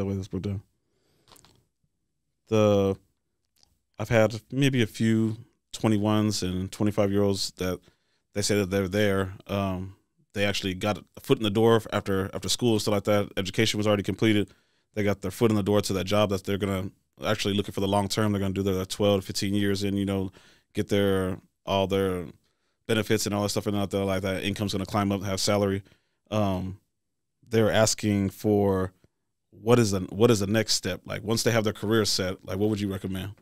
that way. Let's put down. The I've had maybe a few 21s and 25 year olds that they say that they're there. Um, they actually got a foot in the door after after school and stuff like that. Education was already completed. They got their foot in the door to that job that they're gonna actually looking for the long term. They're gonna do their 12 to 15 years and you know get their all their benefits and all that stuff and out there like that. Income's gonna climb up, have salary. Um, they're asking for what is the what is the next step? Like once they have their career set, like what would you recommend?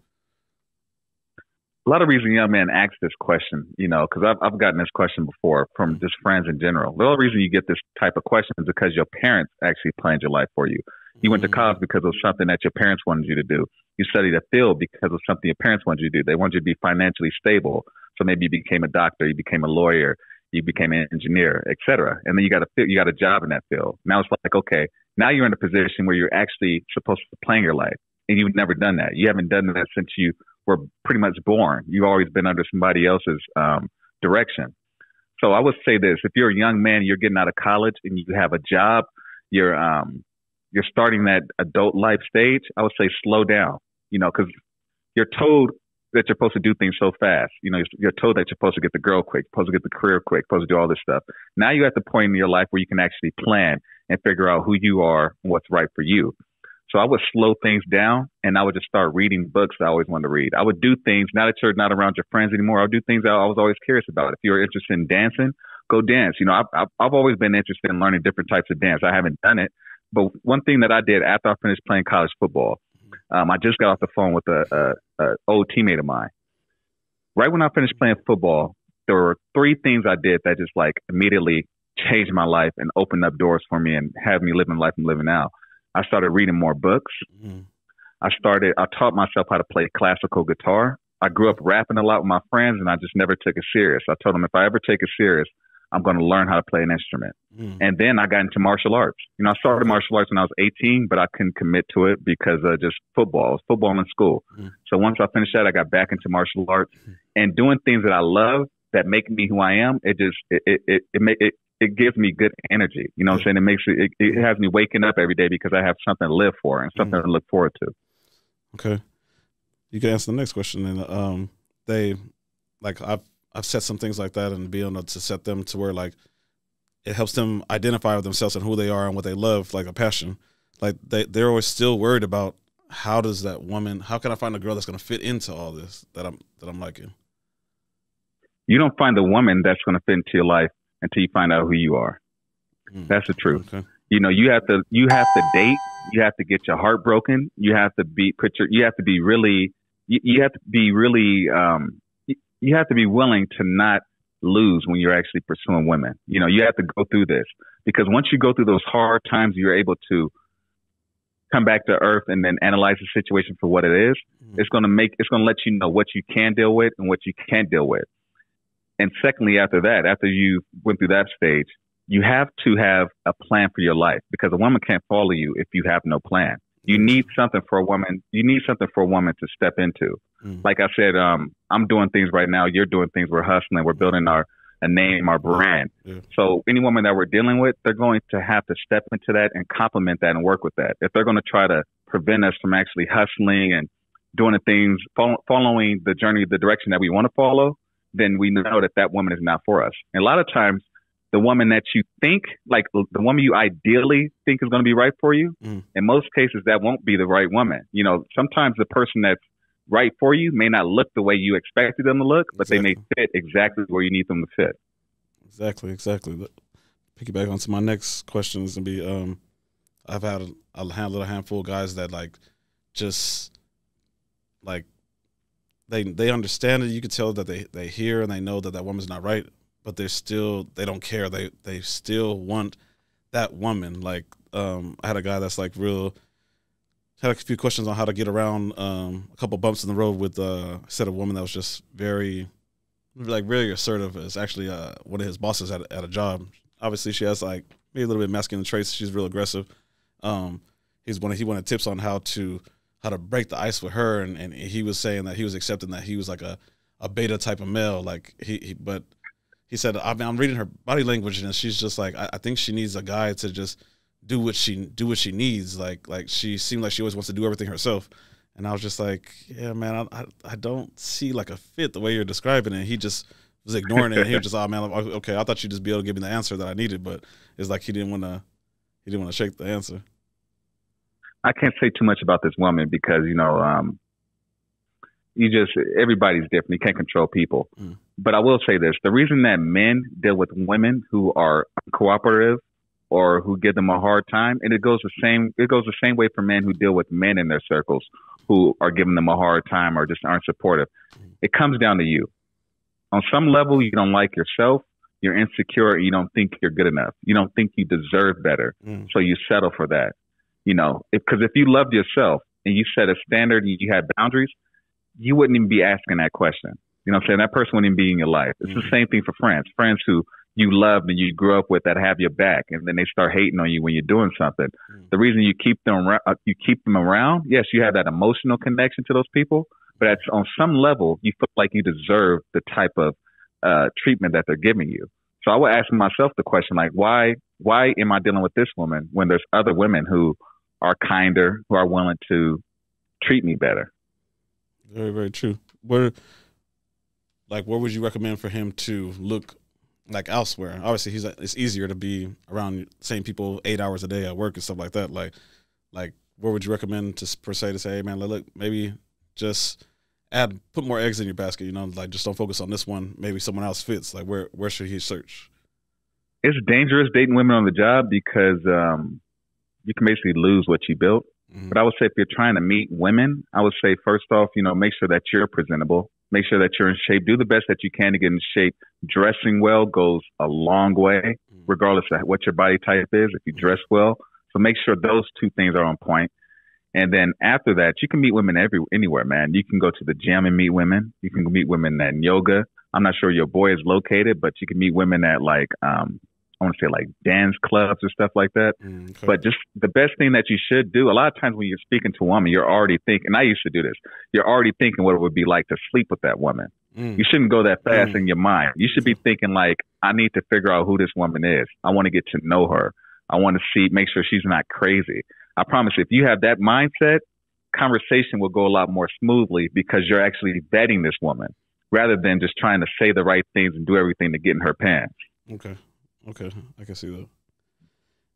a lot of reason young men ask this question, you know, because I've, I've gotten this question before from just friends in general. The only reason you get this type of question is because your parents actually planned your life for you. You went to mm-hmm. college because of something that your parents wanted you to do. You studied a field because of something your parents wanted you to do. They wanted you to be financially stable. So maybe you became a doctor, you became a lawyer, you became an engineer, etc. And then you got a you got a job in that field. Now it's like, okay, now you're in a position where you're actually supposed to plan your life, and you've never done that. You haven't done that since you were pretty much born. You've always been under somebody else's um, direction. So I would say this: if you're a young man, you're getting out of college and you have a job, you're um, you're starting that adult life stage. I would say slow down. You know, because you're told that you're supposed to do things so fast. You know, you're told that you're supposed to get the girl quick, supposed to get the career quick, supposed to do all this stuff. Now you're at the point in your life where you can actually plan and figure out who you are and what's right for you. So I would slow things down and I would just start reading books I always wanted to read. I would do things now that you're not around your friends anymore. I would do things I was always curious about. If you're interested in dancing, go dance. You know, I've, I've always been interested in learning different types of dance. I haven't done it, but one thing that I did after I finished playing college football, um, I just got off the phone with a, a, a old teammate of mine. Right when I finished playing football, there were three things I did that just like immediately changed my life and opened up doors for me and had me living life I'm living now. I started reading more books. Mm-hmm. I started, I taught myself how to play classical guitar. I grew up rapping a lot with my friends and I just never took it serious. I told them if I ever take it serious, I'm going to learn how to play an instrument. Mm. And then I got into martial arts. You know, I started martial arts when I was 18, but I couldn't commit to it because of just football. was football in school. Mm. So once I finished that, I got back into martial arts mm. and doing things that I love that make me who I am. It just, it, it, it, it, make, it it gives me good energy. You know what I'm saying? It makes it, it, it has me waking up every day because I have something to live for and something mm. to look forward to. Okay. You can answer the next question. And um, they, like, I've, I've set some things like that and be able to set them to where, like, it helps them identify with themselves and who they are and what they love, like a passion. Like, they, they're always still worried about how does that woman, how can I find a girl that's going to fit into all this that I'm, that I'm liking? You don't find the woman that's going to fit into your life until you find out who you are. Mm. That's the truth. Okay. You know, you have to you have to date. You have to get your heart broken. You have to be put your. You have to be really. You, you have to be really. Um, you, have to be willing to not lose when you're actually pursuing women. You know, you have to go through this because once you go through those hard times, you're able to come back to earth and then analyze the situation for what it is. Mm-hmm. It's going to make, it's going to let you know what you can deal with and what you can't deal with. And secondly, after that, after you went through that stage, you have to have a plan for your life because a woman can't follow you if you have no plan. You need something for a woman. You need something for a woman to step into. Mm. Like I said, um, I'm doing things right now. You're doing things. We're hustling. We're building our a name, our brand. Yeah. So any woman that we're dealing with, they're going to have to step into that and complement that and work with that. If they're going to try to prevent us from actually hustling and doing the things, follow, following the journey, the direction that we want to follow, then we know that that woman is not for us. And a lot of times, the woman that you think, like the woman you ideally think is going to be right for you, mm. in most cases, that won't be the right woman. You know, sometimes the person that's right for you may not look the way you expected them to look, but exactly. they may fit exactly where you need them to fit. Exactly, exactly. Piggyback onto my next question is gonna be: um, I've had a, a little handful of guys that like just like they they understand it. You can tell that they they hear and they know that that woman's not right, but they're still they don't care. They they still want that woman. Like um, I had a guy that's like real had a few questions on how to get around um, a couple bumps in the road with uh, said a woman that was just very like really assertive. It's actually uh, one of his bosses at, at a job. Obviously, she has like maybe a little bit masculine traits. She's real aggressive. Um, he's one. He wanted tips on how to how to break the ice with her, and, and he was saying that he was accepting that he was like a, a beta type of male, like he, he but he said I mean, I'm reading her body language, and she's just like I, I think she needs a guy to just do what she do what she needs. Like like she seemed like she always wants to do everything herself. And I was just like, yeah, man, I, I, I don't see like a fit the way you're describing it. He just was ignoring it. And he was just, oh man, okay, I thought you'd just be able to give me the answer that I needed, but it's like he didn't want to, he didn't want to shake the answer. I can't say too much about this woman because you know, um, you just everybody's different. You can't control people. Mm. But I will say this: the reason that men deal with women who are cooperative or who give them a hard time, and it goes the same. It goes the same way for men who deal with men in their circles who are giving them a hard time or just aren't supportive. It comes down to you. On some level, you don't like yourself. You're insecure. You don't think you're good enough. You don't think you deserve better. Mm. So you settle for that. You know, because if, if you loved yourself and you set a standard and you had boundaries, you wouldn't even be asking that question. You know what I'm saying? That person wouldn't even be in your life. It's mm-hmm. the same thing for friends. Friends who you loved and you grew up with that have your back, and then they start hating on you when you're doing something. Mm-hmm. The reason you keep them uh, you keep them around, yes, you have that emotional connection to those people, but it's on some level you feel like you deserve the type of uh, treatment that they're giving you. So I would ask myself the question like, why why am I dealing with this woman when there's other women who are kinder, who are willing to treat me better? Very very true. Where like where would you recommend for him to look like elsewhere. Obviously, he's it's easier to be around same people eight hours a day at work and stuff like that. Like, like what would you recommend to per se to say, hey man, look, maybe just add put more eggs in your basket. You know, like just don't focus on this one. Maybe someone else fits. Like where where should he search? It's dangerous dating women on the job because um, you can basically lose what you built. Mm-hmm. But I would say if you're trying to meet women, I would say first off, you know, make sure that you're presentable make sure that you're in shape. Do the best that you can to get in shape. Dressing well goes a long way, mm-hmm. regardless of what your body type is. If you mm-hmm. dress well, so make sure those two things are on point. And then after that, you can meet women every anywhere, man. You can go to the gym and meet women. You can meet women at yoga. I'm not sure your boy is located, but you can meet women at like um, I want to say like dance clubs or stuff like that. Mm, okay. But just the best thing that you should do, a lot of times when you're speaking to a woman, you're already thinking, I used to do this, you're already thinking what it would be like to sleep with that woman. Mm. You shouldn't go that fast mm. in your mind. You should be thinking like, I need to figure out who this woman is. I want to get to know her. I want to see, make sure she's not crazy. I promise you, if you have that mindset, conversation will go a lot more smoothly because you're actually vetting this woman rather than just trying to say the right things and do everything to get in her pants. Okay. Okay, I can see that.